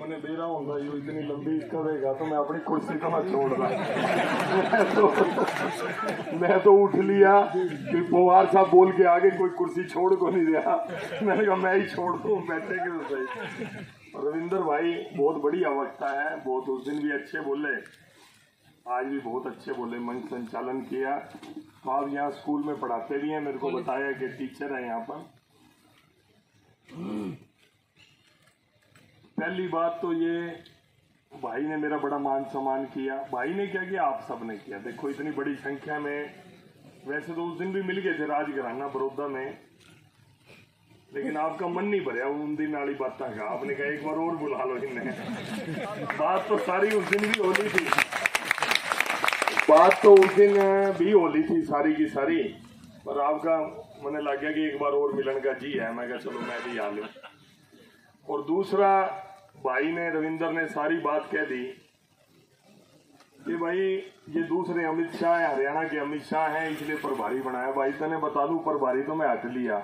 मैंने इतनी लंबी तो मैं अपनी कुर्सी तो छोड़ रहा मैं तो मैं तो उठ लिया कि पवार साहब बोल के आगे कोई कुर्सी छोड़ को नहीं दिया। मैंने कहा, मैं ही छोड़ दूँ, बैठे के तो सही रविंदर भाई, बहुत बड़ी अवस्था है, बहुत उस दिन भी अच्छे बोले। आज भी बहुत अच्छे बोले मंच संचालन किया। तो आप यहाँ स्कूल में पढ़ाते भी हैं मेरे को बताया कि टीचर है यहाँ पर। पहली बात तो ये भाई ने मेरा बड़ा मान सम्मान किया। भाई ने क्या किया? आप सबने किया। देखो इतनी बड़ी संख्या में वैसे तो उस दिन भी मिल गए थे राजघराना बड़ौदा में। लेकिन आपका मन नहीं भरया उन दिन वाली बात का। आपने कहा एक बार और बुला लो इन्हें। बात तो सारी उस दिन भी होनी थी। बात तो उस दिन भी होली थी सारी की सारी, पर आपका मैंने लग गया कि एक बार और मिलन का जी है। मैं कहा, चलो, मैं भी आ लूँ। और दूसरा, भाई ने, रविंदर ने सारी बात कह दी कि भाई, ये दूसरे अमित शाह है, हरियाणा के अमित शाह हैं, इसलिए प्रभारी बनाया। भाई, तने बता दू, प्रभारी तो मैं हट लिया।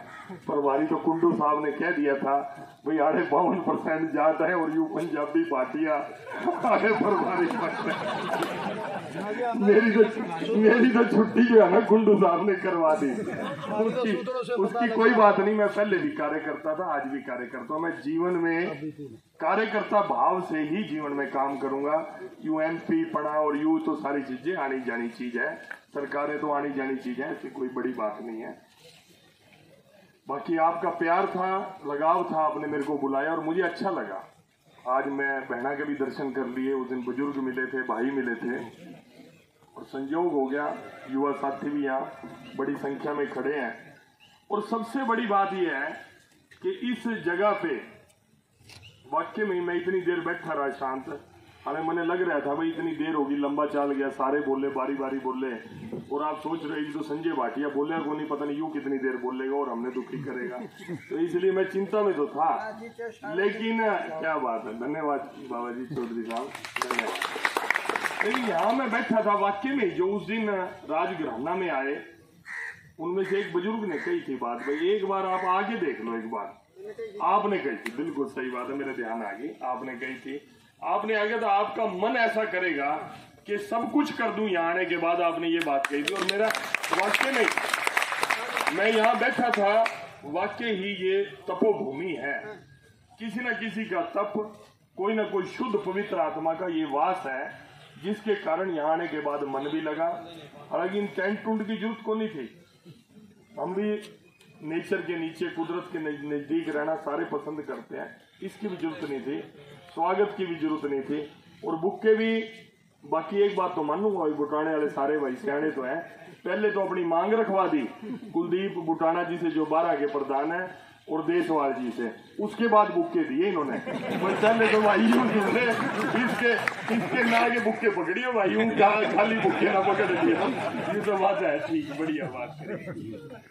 प्रभारी तो कुंडू साहब ने कह दिया था, भाई आधे बावन परसेंट जाता है और यू पंजाबी पार्टियाँ आधे प्रभारी मेरी तो मेरी तो छुट्टी जो है ना कुंडू साहब ने करवा दी। उसकी उसकी कोई बात नहीं मैं पहले भी कार्य करता था आज भी कार्य करता हूँ। मैं जीवन में कार्यकर्ता भाव से ही जीवन में काम करूँगा। यू एम पी पढ़ा और यू तो सारी चीज़ें आनी जानी चीज़ है। सरकारें तो आनी जानी चीज़ है ऐसी कोई बड़ी बात नहीं है। बाकी आपका प्यार था लगाव था आपने मेरे को बुलाया और मुझे अच्छा लगा। आज मैं बहना के भी दर्शन कर लिए उस दिन बुज़ुर्ग मिले थे भाई मिले थे। और संयोग हो गया। युवा साथी भी यहाँ बड़ी संख्या में खड़े हैं। और सबसे बड़ी बात यह है कि इस जगह पे वाक्य में मैं इतनी देर बैठा रहा शांत। हमें मैंने लग रहा था भाई इतनी देर होगी, लंबा चाल गया, सारे बोले बारी बारी बोले। और आप सोच रहे तो संजय भाटिया बोले को नहीं, पता नहीं यू कितनी देर बोलेगा और हमने दुखी करेगा। तो इसलिए मैं चिंता में तो था। लेकिन क्या बात है। धन्यवाद बाबा जी चौधरी साहब। धन्यवाद। लेकिन यहाँ मैं बैठा था वाक्य में, जो उस दिन राजघराना में आए, उनमें से एक बुज़ुर्ग ने कही थी बात, भाई, एक बार आप आगे देख लो, एक बार। आपने कही थी, बिल्कुल सही बात है, मेरे ध्यान आ गई, आपने कही थी। आपने आगे तो आपका मन ऐसा करेगा कि सब कुछ कर दूँ, यहाँ आने के बाद आपने ये बात कही थी, और मेरा वाक्य नहीं। मैं यहाँ बैठा था, वाक्य ही ये तपोभूमि है। किसी न किसी का तप, कोई ना कोई शुद्ध पवित्र आत्मा का ये वास है। जिसके कारण यहाँ आने के बाद मन भी लगा। हालाँकि इन टेंट टूंट की ज़रूरत को नहीं थी। हम भी नेचर के नीचे, कुदरत के नज़दीक रहना सारे पसंद करते हैं। इसकी भी ज़रूरत नहीं थी, स्वागत की भी ज़रूरत नहीं थी। और बुक के भी बाकी एक बात तो मानूँगा बुटाने वाले सारे भाई, सियाने तो हैं। पहले तो अपनी मांग रखवा दी। कुलदीप बुटाना जी से जो बारह के प्रधान है और देशवाल जी से। उसके बाद बुक्के दिए इन्होंने। पहले तो भाई इसके इसके ना के बुक्के पकड़ियो भाई खाली बुक्के ना पकड़ दिए। ये तो बात है, ठीक, बढ़िया बात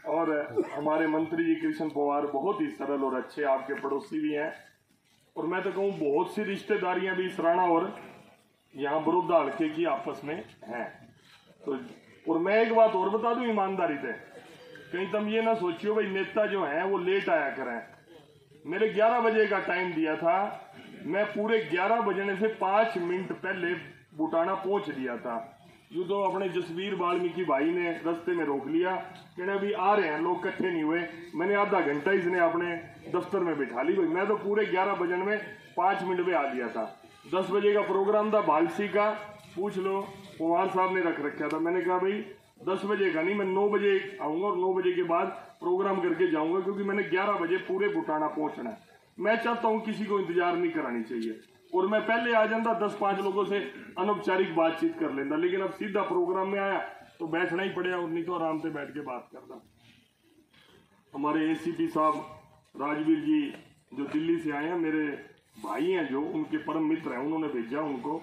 और हमारे मंत्री जी कृष्ण पवार बहुत ही सरल और अच्छे आपके पड़ोसी भी हैं। और मैं तो कहूँ, बहुत सी रिश्तेदारियाँ भी सराना और यहाँ बड़ौदा हल्के की आपस में हैं। तो और मैं एक बात और बता दूँ, ईमानदारी से। कहीं तुम ये ना सोचियो भाई, नेता जो हैं, वो लेट आया करें। मेरे 11 बजे का टाइम दिया था। मैं पूरे 11 बजने से पाँच मिनट पहले बुटाना पहुँच लिया था। यू तो अपने जसवीर वाल्मीकि भाई ने रास्ते में रोक लिया। कहने अभी आ रहे हैं, लोग इकट्ठे नहीं हुए। मैंने आधा घंटा इसने अपने दफ्तर में बिठा ली भाई। मैं तो पूरे ग्यारह बजन में पाँच मिनट में आ गया था। दस बजे का प्रोग्राम था बालसी का। पूछ लो, कुमार साहब ने रख रखा था। मैंने कहा, भाई दस बजे का नहीं, मैं नौ बजे आऊँगा और नौ बजे के बाद प्रोग्राम करके जाऊँगा, क्योंकि मैंने ग्यारह बजे पूरे बुटाना पहुँचना है। मैं चाहता हूँ किसी को इंतज़ार नहीं करानी चाहिए। और मैं पहले आ जाता दस पाँच लोगों से अनौपचारिक बातचीत कर लेता, लेकिन अब सीधा प्रोग्राम में आया तो बैठना ही पड़ेगा, और नहीं तो आराम से बैठ के बात करता। हमारे एसीपी साहब, राजवीर जी, जो दिल्ली से आए हैं, मेरे भाई हैं जो, उनके परम मित्र हैं, उन्होंने भेजा उनको।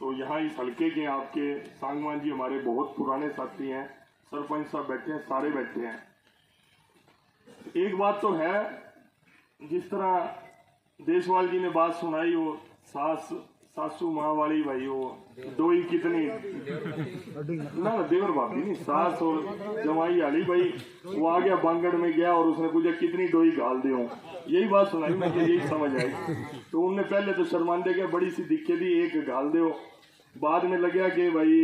तो यहाँ इस हल्के के आपके सांगवान जी हमारे बहुत पुराने साथी हैं, सरपंच साहब बैठे हैं, सारे बैठे हैं। एक बात तो है, जिस तरह देशवाल जी ने बात सुनाई हो सास, सासू माँ वाली भाई वो डोई कितनी? ना ना, देवर भाभी नहीं, सास और जमाई वाली भाई, वो आ गया बांगड़ में गया और उसने पूछा, कितनी डोई गाल दे यही बात सुनाई, मुझे यही समझ आई। तो उनने पहले तो शर्मांदे के बड़ी सी दिक्कत दी, एक गाल दे बाद में लगे कि भाई,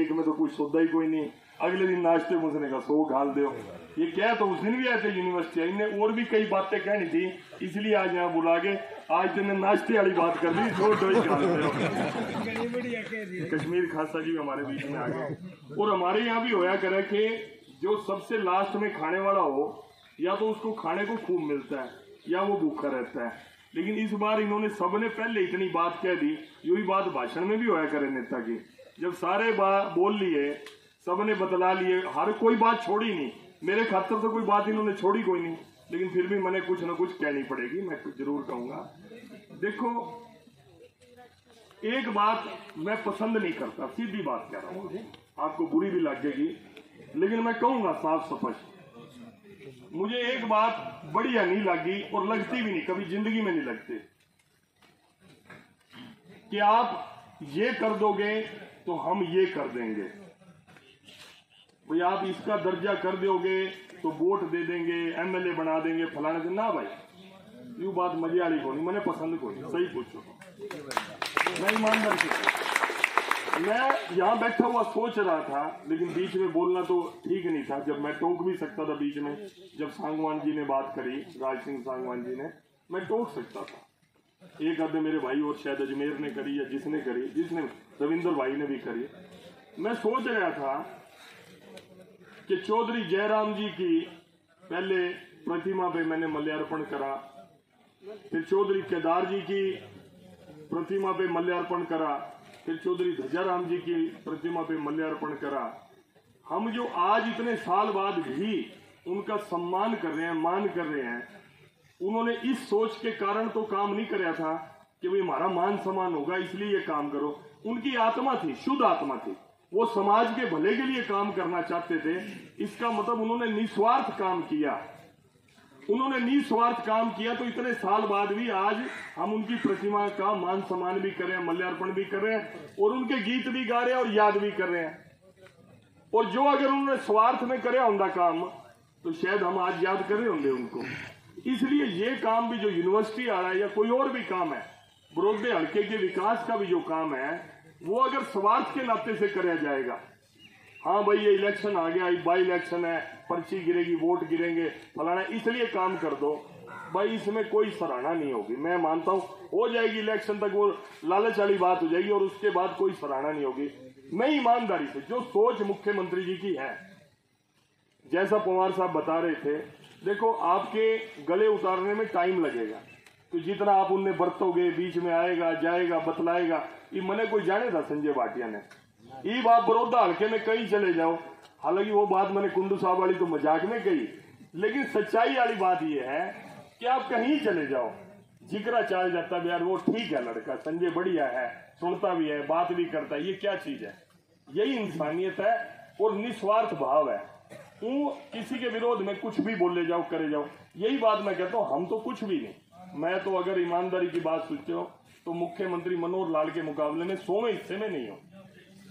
एक में तो कुछ सौदा ही कोई नहीं, अगले दिन नाश्ते में उसने कहा, सो गाल दो ये क्या तो उस दिन भी आए थे यूनिवर्सिटी इन्हें और भी कई बातें कहनी थी, इसलिए आज यहाँ बुला के आज तो नाश्ते वाली बात कर दो दो कश्मीर खासा जी हमारे बीच में आ गए और हमारे यहाँ भी होया करे कि जो सबसे लास्ट में खाने वाला हो, या तो उसको खाने को खूब मिलता है, या वो भूखा रहता है। लेकिन इस बार इन्होंने सबने पहले इतनी बात कह दी यही बात भाषण में भी होया करे नेता की जब सारे बोल लिए, सबने बतला लिए, हर कोई बात छोड़ी नहीं। मेरे खातर तो कोई बात इन्होंने छोड़ी कोई नहीं, लेकिन फिर भी मैंने कुछ ना कुछ कहनी पड़ेगी, मैं कुछ ज़रूर कहूँगा। देखो, एक बात मैं पसंद नहीं करता, सीधी बात कह रहा हूँ। आपको बुरी भी लगेगी, लेकिन मैं कहूँगा साफ़ स्पष्ट मुझे एक बात बढ़िया नहीं लगी और लगती भी नहीं, कभी ज़िंदगी में नहीं लगती। कि आप ये कर दोगे तो हम ये कर देंगे। भाई आप इसका दर्जा कर दोगे तो वोट दे देंगे एमएलए बना देंगे, फलाने से ना भाई, यू बात मज़े वाली को मैंने पसंद को सही पूछो। मैं ईमानदार मैं यहाँ बैठा हुआ सोच रहा था, लेकिन बीच में बोलना तो ठीक नहीं था। जब मैं टोक भी सकता था बीच में, जब सांगवान जी ने बात करी, राज सिंह सांगवान जी ने, मैं टोक सकता था। एक आधे मेरे भाई और शायद अजमेर ने करी या जिसने करी, जिसने रविंदर भाई ने भी करी। मैं सोच रहा था कि चौधरी जयराम जी की पहले प्रतिमा पे मैंने मल्यार्पण करा, फिर चौधरी केदार जी की प्रतिमा पे मल्यार्पण करा, फिर चौधरी ध्वजाराम जी की प्रतिमा पे मल्यार्पण करा। हम जो आज इतने साल बाद भी उनका सम्मान कर रहे हैं, मान कर रहे हैं, उन्होंने इस सोच के कारण तो काम नहीं कराया था कि भाई हमारा मान सम्मान होगा, इसलिए ये काम करो। उनकी आत्मा थी, शुद्ध आत्मा थी। वो समाज के भले के लिए काम करना चाहते थे, इसका मतलब उन्होंने निस्वार्थ काम किया। उन्होंने निस्वार्थ काम किया तो इतने साल बाद भी आज हम उनकी प्रतिमा का मान सम्मान भी कर रहे हैं मल्यार्पण भी कर रहे हैं, और उनके गीत भी गा रहे हैं और याद भी कर रहे हैं। और जो अगर उन्होंने स्वार्थ में करे होंगे काम तो शायद हम आज याद कर रहे होंगे उनको। इसलिए ये काम भी जो यूनिवर्सिटी आ रहा है या कोई और भी काम है बरोदे हल्के के विकास का भी जो काम है वो अगर स्वार्थ के नाते से कराया जाएगा। हाँ भाई, ये इलेक्शन आ गया बाई इलेक्शन है, पर्ची गिरेगी, वोट गिरेंगे, फलाना इसलिए काम कर दो। भाई, इसमें कोई सराहना नहीं होगी। मैं मानता हूँ, हो जाएगी इलेक्शन तक, वो लालच वाली बात हो जाएगी और उसके बाद कोई सराहना नहीं होगी। मैं ईमानदारी से, जो सोच मुख्यमंत्री जी की है, जैसा पवार साहब बता रहे थे, देखो, आपके गले उतारने में टाइम लगेगा। तो जितना आप उनमें बरतोगे, बीच में आएगा, जाएगा, बतलाएगा ये मैंने कोई जाने था संजय भाटिया ने ये बात बड़ौदा हल्के में कहीं चले जाओ हालाँकि वो बात मैंने कुंडू साहब वाली तो मज़ाक में कही लेकिन सच्चाई वाली बात यह है कि आप कहीं चले जाओ जिक्रा चाल जाता भी यार वो ठीक है लड़का संजय बढ़िया है सुनता भी है बात भी करता है ये क्या चीज़ है यही इंसानियत है और निस्वार्थ भाव है तू किसी के विरोध में कुछ भी बोले जाओ करे जाओ यही बात मैं कहता हूँ हम तो कुछ भी नहीं मैं तो अगर ईमानदारी की बात सोचो तो मुख्यमंत्री मनोहर लाल के मुकाबले में सोवे हिस्से में नहीं हो।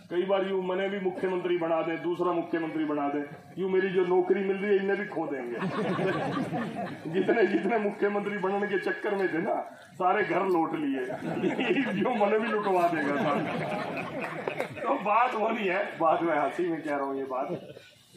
कई बार यू मैंने भी मुख्यमंत्री बना दे, दूसरा मुख्यमंत्री बना दे। यू मेरी जो नौकरी मिल रही है इन्हें भी खो देंगे। जितने जितने मुख्यमंत्री बनने के चक्कर में थे ना, सारे घर लौट लिए। जो मैंने भी लुटवा देगा तो बात वो नहीं है, बात में हँसी में कह रहा हूँ ये बात।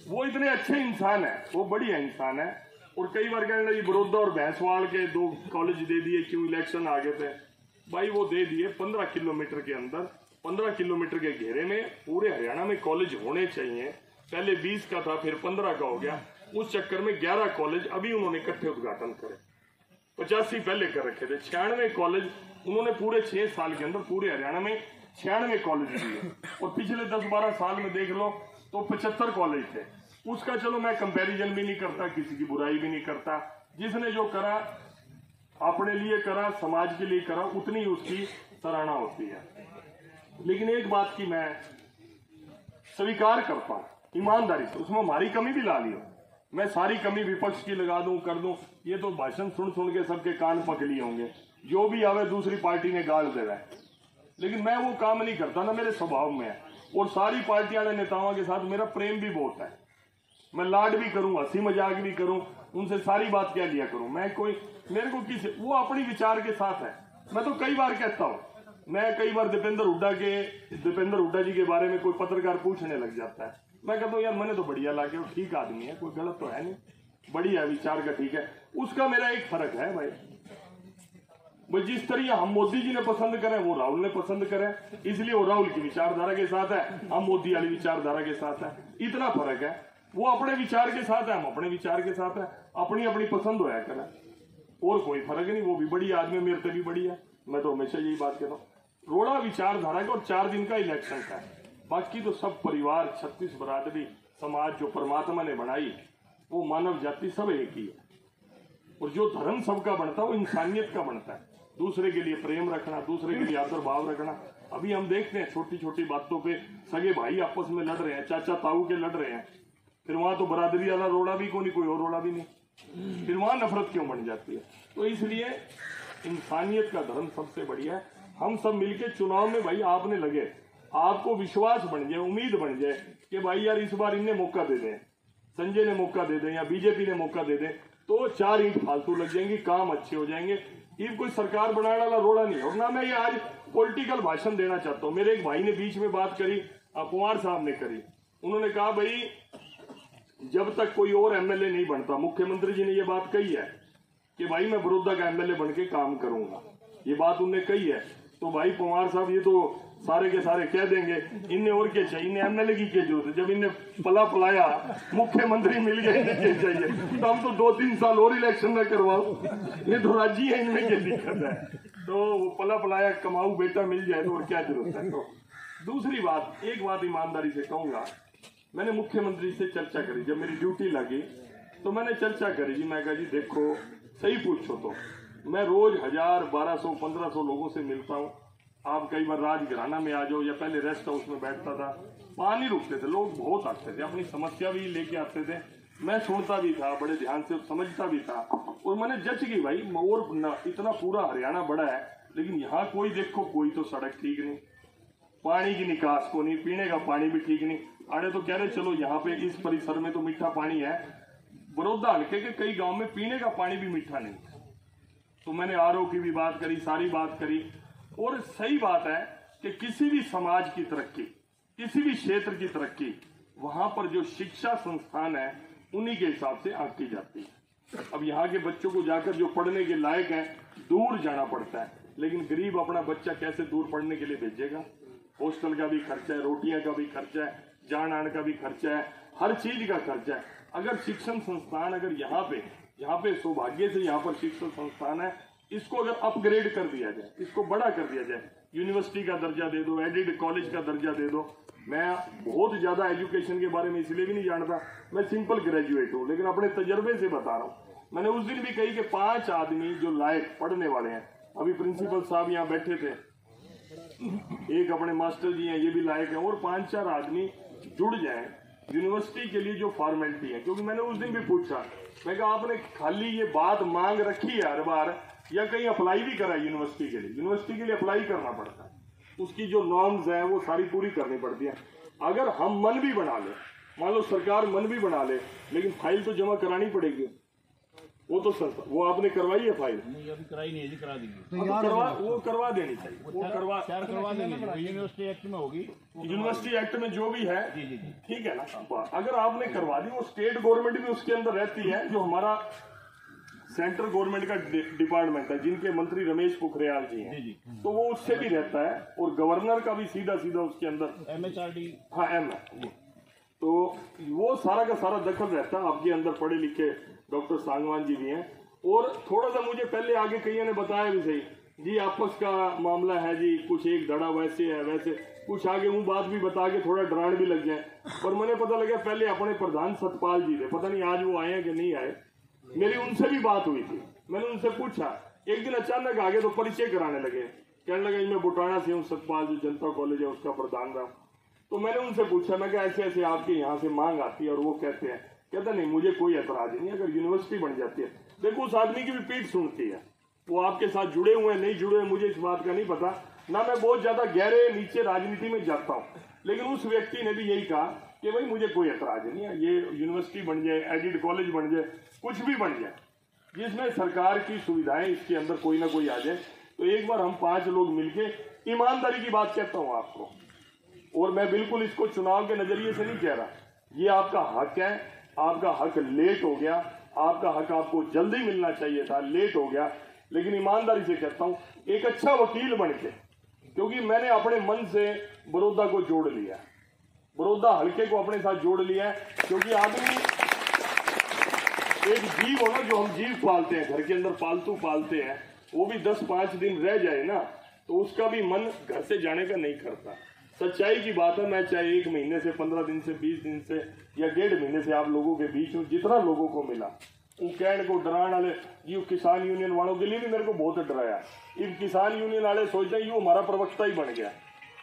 वो इतने अच्छे इंसान है, वो बढ़िया इंसान है। और कई बार कहने लगी बड़ौदा और भैंसवाल के दो कॉलेज दे दिए, क्यों इलेक्शन आ गए थे? भाई वो दे दिए पंद्रह किलोमीटर के अंदर। पंद्रह किलोमीटर के घेरे में पूरे हरियाणा में कॉलेज होने चाहिए। पहले बीस का था, फिर पंद्रह का हो गया। उस चक्कर में ग्यारह कॉलेज अभी उन्होंने इकट्ठे उद्घाटन करे। पचासी पहले कर रखे थे। छियानवे कॉलेज उन्होंने पूरे छह साल के अंदर पूरे हरियाणा में छियानवे कॉलेज दिए। और पिछले दस बारह साल में देख लो तो पचहत्तर कॉलेज थे। उसका चलो मैं कंपैरिजन भी नहीं करता, किसी की बुराई भी नहीं करता। जिसने जो करा अपने लिए करा, समाज के लिए करा, उतनी उसकी सराहना होती है। लेकिन एक बात की मैं स्वीकार करता हूँ, ईमानदारी से। उसमें हमारी कमी भी ला लियो मैं सारी कमी विपक्ष की लगा दूँ, कर दूँ, ये तो भाषण सुन सुन के सबके कान पक लिए होंगे। जो भी आवे, दूसरी पार्टी ने गाल दे रहा है। लेकिन मैं वो काम नहीं करता, ना मेरे स्वभाव में है। और सारी पार्टी वाले नेताओं के साथ मेरा प्रेम भी बहुत है। मैं लाड भी करूँ, हँसी मज़ाक भी करूँ उनसे सारी बात कह लिया करूँ। मैं कोई, मेरे को किसी, वो अपनी विचार के साथ है। मैं तो कई बार कहता हूँ। मैं कई बार दीपेंद्र हुड्डा के, दीपेंद्र हुड्डा जी के बारे में कोई पत्रकार पूछने लग जाता है। मैं कहता हूँ, यार, मैंने तो बढ़िया लागे ठीक आदमी है, कोई गलत तो है नहीं। बढ़िया विचार का ठीक है। उसका मेरा एक फ़र्क है भाई। वो जिस तरह हम मोदी जी ने पसंद करें, वो राहुल ने पसंद करें। इसलिए वो राहुल की विचारधारा के साथ है, हम मोदी वाली विचारधारा के साथ है। इतना फ़र्क है। वो अपने विचार के साथ है, हम अपने विचार के साथ है। अपनी अपनी पसंद होया करें। और कोई फ़र्क नहीं, वो भी बड़ी आदमी मेरे से भी बड़ी है। मैं तो हमेशा यही बात कहता हूँ। रोड़ा विचारधारा का और चार दिन का इलेक्शन का है। बाकी तो सब परिवार, छत्तीस बरादरी समाज जो परमात्मा ने बनाई, वो मानव जाति सब एक ही है। और जो धर्म सबका बनता है, वो इंसानियत का बनता है। दूसरे के लिए प्रेम रखना, दूसरे के लिए आदर भाव रखना। अभी हम देखते हैं छोटी छोटी बातों पे सगे भाई आपस में लड़ रहे हैं, चाचा ताऊ के लड़ रहे हैं। फिर वहाँ तो बरादरी वाला रोड़ा भी को नहीं, कोई और रोड़ा भी नहीं। फिर वहाँ नफरत क्यों बन जाती है? तो इसलिए इंसानियत का धर्म सबसे बढ़िया है। हम सब मिलके चुनाव में भाई आपने लगे, आपको विश्वास बन जाए, उम्मीद बन जाए कि भाई यार इस बार इन्हें मौका दे दें, संजय ने मौका दे दें या बीजेपी ने मौका दे दें तो चार ईंट फालतू लग जाएँगी, काम अच्छे हो जाएँगे। ये कोई सरकार बनाने वाला रोड़ा नहीं और ना मैं ये आज पॉलिटिकल भाषण देना चाहता हूँ। मेरे एक भाई ने बीच में बात करी कुमार साहब ने करी। उन्होंने कहा, भाई जब तक कोई और एमएलए नहीं बनता, मुख्यमंत्री जी ने ये बात कही है कि भाई मैं बड़ौदा का एमएलए बन के काम करूँगा। ये बात उनने कही है। तो भाई पवार साहब, ये तो सारे के सारे कह देंगे, इनने और क्या चाहिए? इन्हें एमएलए की क्या ज़रूरत है? जब इन्हें पला पलाया, मुख्यमंत्री मिल गए इन्हें क्या चाहिए? तो हम तो दो तीन साल और इलेक्शन में करवाओ। ये तो राज़ी है इनमें क्या दिक्कत है? तो वो पला पलाया, कमाऊ बेटा मिल जाए तो और क्या ज़रूरत है? तो दूसरी बात, एक बात ईमानदारी से कहूँगा मैंने मुख्यमंत्री से चर्चा करी, जब मेरी ड्यूटी लगी तो मैंने चर्चा करी, जी, मैं कहा, जी, देखो, सही पूछो तो। मैं रोज हज़ार बारह सौ, पंद्रह सौ लोगों से मिलता हूँ। आप कई बार राजघराना में आ जाओ या पहले रेस्ट हाउस में बैठता था। पानी रुकते थे, लोग बहुत आते थे, अपनी समस्या भी लेके आते थे। मैं सुनता भी था, बड़े ध्यान से समझता भी था। और मैंने जच की, भाई और इतना पूरा हरियाणा बड़ा है, लेकिन यहाँ कोई देखो, कोई तो सड़क ठीक नहीं। पानी की निकास को नहीं, पीने का पानी भी ठीक नहीं। अरे तो कह रहे, चलो, यहाँ पे इस परिसर में तो मीठा पानी है। बड़ौदा हल्के के कई गाँव में पीने का पानी भी मीठा नहीं। तो मैंने आरओ की भी बात करी, सारी बात करी, और सही बात है कि किसी भी समाज की तरक्की, किसी भी क्षेत्र की तरक्की, वहाँ पर जो शिक्षा संस्थान है, उन्हीं के हिसाब से आंकी जाती है। अब यहाँ के बच्चों को जाकर जो पढ़ने के लायक है, दूर जाना पड़ता है। लेकिन गरीब अपना बच्चा कैसे दूर पढ़ने के लिए भेजेगा? हॉस्टल का भी खर्चा है, रोटियाँ का भी खर्चा है जान आने का भी खर्चा है, हर चीज़ का खर्चा है। अगर शिक्षण संस्थान अगर यहाँ पे यहाँ पे सौभाग्य से यहाँ पर शिक्षण संस्थान है, इसको अगर अपग्रेड कर दिया जाए, इसको बड़ा कर दिया जाए यूनिवर्सिटी का दर्जा दे दो एडिड कॉलेज का दर्जा दे दो। मैं बहुत ज़्यादा एजुकेशन के बारे में इसलिए भी नहीं जानता, मैं सिंपल ग्रेजुएट हूँ, लेकिन अपने तजर्बे से बता रहा हूँ। मैंने उस दिन भी कही कि पाँच आदमी जो लायक पढ़ने वाले हैं, अभी प्रिंसिपल साहब यहाँ बैठे थे, एक अपने मास्टर जी हैं, ये भी लायक हैं, और पाँच चार आदमी जुड़ जाए यूनिवर्सिटी के लिए जो फॉर्मेलिटी है। क्योंकि मैंने उस दिन भी पूछा। मैं कहा, आपने खाली ये बात मांग रखी है हर बार, या कहीं अप्लाई भी करा यूनिवर्सिटी के लिए? यूनिवर्सिटी के लिए अप्लाई करना पड़ता है। उसकी जो नॉर्म्स है, वो सारी पूरी करनी पड़ती है। अगर हम मन भी बना ले, मान लो सरकार मन भी बना ले, लेकिन फ़ाइल तो जमा करानी पड़ेगी। वो तो सर वो आपने करवाई है फ़ाइल? नहीं अभी कराई नहीं है जी करा देंगे। तो करवा वो करवा देनी चाहिए। वो करवा करवा देंगे यूनिवर्सिटी एक्ट में होगी। यूनिवर्सिटी एक्ट में जो भी है जी जी जी। ठीक है ना? अगर आपने करवा दी वो स्टेट गवर्नमेंट भी उसके अंदर रहती है जो हमारा सेंट्रल गवर्नमेंट का डिपार्टमेंट है जिनके मंत्री रमेश पोखरियाल जी जी हैं तो वो उससे भी रहता है और गवर्नर का भी सीधा सीधा उसके अंदर एम एच आर डी हाँ एम तो वो सारा का सारा दखल रहता है आपके अंदर पढ़े लिखे डॉक्टर सांगवान जी भी हैं। और थोड़ा सा मुझे पहले आगे कईयों ने बताया भी सही। जी, आपस का मामला है जी, कुछ एक धड़ा वैसे है, वैसे। कुछ आगे वो बात भी बता के थोड़ा डरान भी लग जाए। पर मैंने पता लगा पहले अपने प्रधान सतपाल जी थे। पता नहीं आज वो आए हैं कि नहीं आए। मेरी उनसे भी बात हुई थी। मैंने उनसे पूछा। एक दिन अचानक आगे तो परिचय कराने लगे। कहने लगे, मैं बुटाना से हूँ, सतपाल जो, जनता कॉलेज है, उसका प्रधान रहा तो मैंने उनसे पूछा, मैं क्या ऐसे ऐसे आपके यहाँ से मांग आती है और वो कहते हैं कहता, नहीं, मुझे कोई ऐतराज नहीं, अगर यूनिवर्सिटी बन जाती है। देखो, उस आदमी की भी पीठ सुनती है। वो आपके साथ जुड़े हुए हैं, नहीं जुड़े हुए मुझे इस बात का नहीं पता। ना मैं बहुत ज़्यादा गहरे, नीचे राजनीति में जाता हूँ। लेकिन उस व्यक्ति ने भी यही कहा कि, भाई, मुझे कोई एतराज़ नहीं है। ये यूनिवर्सिटी बन जाए, एडिड कॉलेज बन जाए, कुछ भी बन जाए, जिसमें सरकार की सुविधाएँ इसके अंदर कोई ना कोई आ जाए। तो एक बार हम पाँच लोग मिलके ईमानदारी की बात कहता हूँ आपको। और मैं बिल्कुल इसको चुनाव के नज़रिए से नहीं कह रहा। ये आपका हक है आपका हक लेट हो गया, आपका हक आपको जल्दी मिलना चाहिए था, लेट हो गया। लेकिन ईमानदारी से कहता हूँ, एक अच्छा वकील बन के, क्योंकि मैंने अपने मन से बड़ौदा को जोड़ लिया बड़ौदा हल्के को अपने साथ जोड़ लिया क्योंकि आदमी एक जीव हो ना, जो हम जीव पालते हैं, घर के अंदर पालतू पालते हैं, वो भी दस पाँच दिन रह जाए ना तो उसका भी मन घर से जाने का नहीं करता। सच्चाई की बात है, मैं चाहे एक महीने से, पंद्रह दिन से, बीस दिन से, या डेढ़ महीने से आप लोगों के बीच में जितना लोगों को मिला वो कहने को डराने वाले, ये किसान यूनियन वालों के लिए भी मेरे को बहुत डराया इन किसान यूनियन वाले सोचते हैं, ये हमारा प्रवक्ता ही बन गया।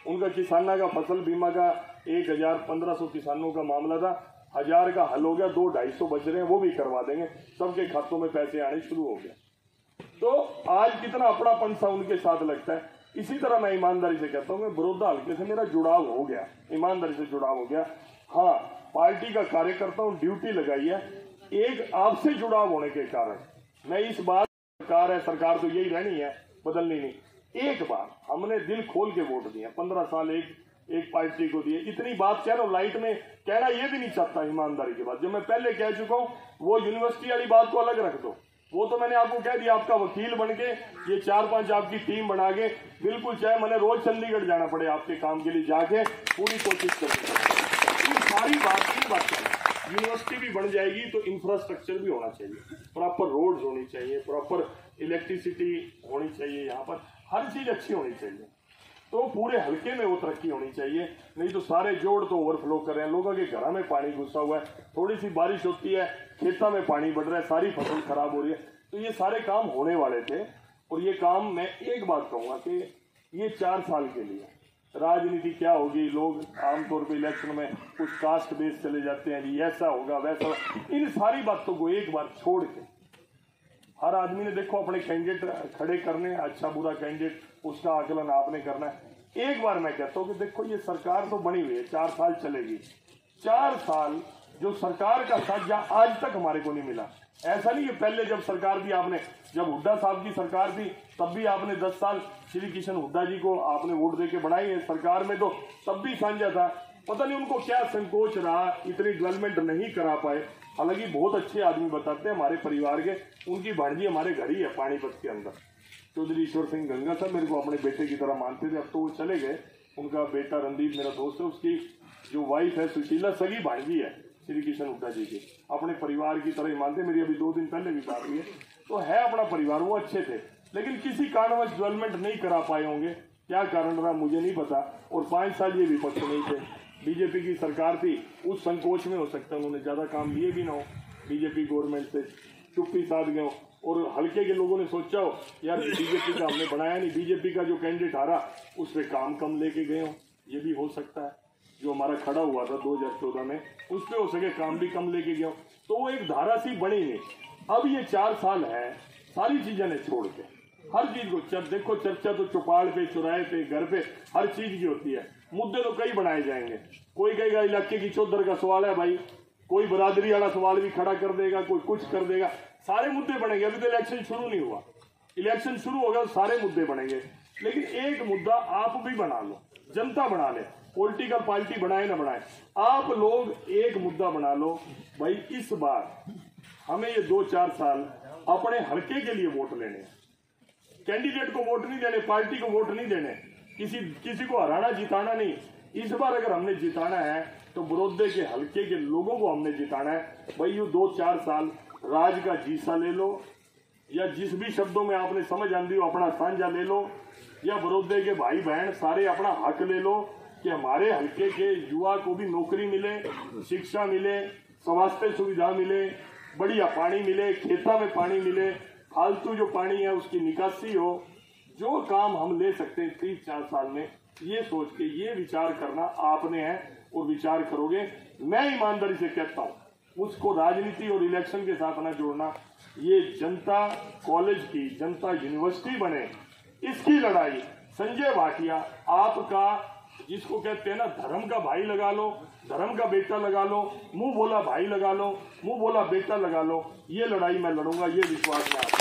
उनका किसाना का फ़सल बीमा का एक हज़ार पंद्रह सौ किसानों का मामला था। हज़ार का हल हो गया, दो ढाई सौ बच रहे हैं, वो भी करवा देंगे। सबके खातों में पैसे आने शुरू हो गए। तो आज कितना अपनापन सा उनके साथ लगता है। इसी तरह मैं ईमानदारी से कहता हूँ मैं बड़ौदा हल्के से मेरा जुड़ाव हो गया। ईमानदारी से जुड़ाव हो गया। हाँ पार्टी का कार्यकर्ता हूँ, ड्यूटी लगाई है। एक आपसे जुड़ाव होने के कारण। मैं इस बात सरकार है, सरकार तो यही रहनी है, बदलनी नहीं। एक बार हमने दिल खोल के वोट दिया पंद्रह साल एक एक पार्टी को दिए। इतनी बात कह रहा हूँ, लाइट में कहना ये भी नहीं चाहता ईमानदारी के बाद। जो मैं पहले कह चुका हूँ, वो यूनिवर्सिटी वाली बात को अलग रख दो। वो तो मैंने आपको कह दिया, आपका वकील बन के ये चार पाँच आपकी टीम बना के, बिल्कुल चाहे मैंने रोज चंडीगढ़ जाना पड़े आपके काम के लिए जाके, पूरी कोशिश कर सारी बात की बात यूनिवर्सिटी भी बन जाएगी तो इंफ्रास्ट्रक्चर भी होना चाहिए। प्रॉपर रोड्स होनी चाहिए प्रॉपर इलेक्ट्रिसिटी होनी चाहिए यहाँ पर। हर चीज़ अच्छी होनी चाहिए। तो पूरे हल्के में वो तरक्की होनी चाहिए। नहीं तो सारे जोड़ तो ओवरफ्लो कर रहे हैं। लोगों के घरों में पानी घुसा हुआ है। थोड़ी सी बारिश होती है, खेतों में पानी बढ़ रहा है, सारी फ़सल खराब हो रही है। तो ये सारे काम होने वाले थे। और ये काम मैं एक बात कहूँगा कि ये चार साल के लिए राजनीति क्या होगी? लोग आमतौर पर इलेक्शन में कुछ कास्ट बेस चले जाते हैं जी ऐसा होगा, वैसा होगा। इन सारी बातों को एक बार छोड़ के हर आदमी ने देखो, अपने कैंडिडेट खड़े करने अच्छा बुरा कैंडिडेट उसका आकलन आपने करना है। एक बार मैं कहता हूँ कि देखो, ये सरकार तो बनी हुई है, चार साल चलेगी। चार साल जो सरकार का साझा आज तक हमारे को नहीं मिला। ऐसा नहीं कि पहले जब सरकार थी आपने, जब हुड्डा साहब की सरकार थी, तब भी आपने दस साल श्री किशन हुड्डा जी को आपने वोट दे के बनाई है सरकार में तो तब भी साझा था। पता नहीं उनको क्या संकोच रहा, इतनी डेवलपमेंट नहीं करा पाए। हालाँकि बहुत अच्छे आदमी बताते हैं हमारे परिवार के, उनकी भांजी हमारे घर ही है पानीपत के अंदर। चौधरी ईश्वर सिंह गंगा साहब मेरे को अपने बेटे की तरह मानते थे। अब तो वो चले गए। उनका बेटा रणदीप मेरा दोस्त है। उसकी जो वाइफ है, सुशीला, सगी भांजी है, श्री किशन हुड्डा जी की। अपने परिवार की तरह ही मानते मेरी अभी दो दिन पहले भी बात हुई है। तो है अपना परिवार, वो अच्छे थे। लेकिन किसी कारणवश डेवलपमेंट नहीं करा पाए होंगे। क्या कारण रहा, मुझे नहीं पता। और पाँच साल ये विपक्ष नहीं थे। बीजेपी की सरकार थी। उस संकोच में हो सकता है उन्होंने ज़्यादा काम लिए भी ना हो। बीजेपी गवर्नमेंट से चुप्पी साध गए और हल्के के लोगों ने सोचा हो यार बीजेपी का हमने बनाया नहीं बीजेपी का जो कैंडिडेट आ रहा उस पर काम कम लेके गए हो। ये भी हो सकता है। जो हमारा खड़ा हुआ था 2014 में उस पर हो सके काम भी कम लेके गया तो वो एक धारा सी बनी नहीं। अब ये चार साल है सारी चीज़ें ने छोड़ के। हर चीज़ को चर, देखो चर्चा तो चौपाल पे चुराए पे घर पे हर चीज़ की होती है। मुद्दे तो कई बनाए जाएँगे। कोई कहेगा इलाके की चौधर का सवाल है भाई। कोई बरादरी वाला सवाल भी खड़ा कर देगा कोई कुछ कर देगा। सारे मुद्दे बनेंगे। अभी तो इलेक्शन शुरू नहीं हुआ। इलेक्शन शुरू होगा तो सारे मुद्दे बनेंगे। लेकिन एक मुद्दा आप भी बना लो। जनता बना ले। पॉलिटिकल पार्टी बनाए ना बनाए। आप लोग एक मुद्दा बना लो। भाई, इस बार हमें ये दो चार साल अपने हल्के के लिए वोट लेने कैंडिडेट को वोट नहीं देने पार्टी को वोट नहीं देने। किसी किसी को हराना, जिताना नहीं। इस बार अगर हमने जिताना है तो बड़ौदे के हल्के के लोगों को हमने जिताना है। भाई, यू दो चार साल राज का जीसा ले लो, या जिस भी शब्दों में आपने समझ आंदी हो, अपना साझा ले लो, या बड़ौदे के भाई बहन सारे अपना हक ले लो कि हमारे हल्के के युवा को भी नौकरी मिले, शिक्षा मिले, स्वास्थ्य सुविधा मिले, बढ़िया पानी मिले, खेता में पानी मिले, फालतू जो पानी है उसकी निकासी हो, जो काम हम ले सकते हैं तीस चार साल में, ये सोच के ये विचार करना आपने है और विचार करोगे। मैं ईमानदारी से कहता हूँ उसको राजनीति और इलेक्शन के साथ ना जोड़ना। ये जनता कॉलेज की, जनता यूनिवर्सिटी बने। इसकी लड़ाई, संजय भाटिया, आपका, जिसको कहते हैं ना, धर्म का भाई लगा लो, धर्म का बेटा लगा लो, मुँह बोला भाई लगा लो, मुँह बोला बेटा लगा लो, ये लड़ाई मैं लड़ूँगा, ये विश्वास मैं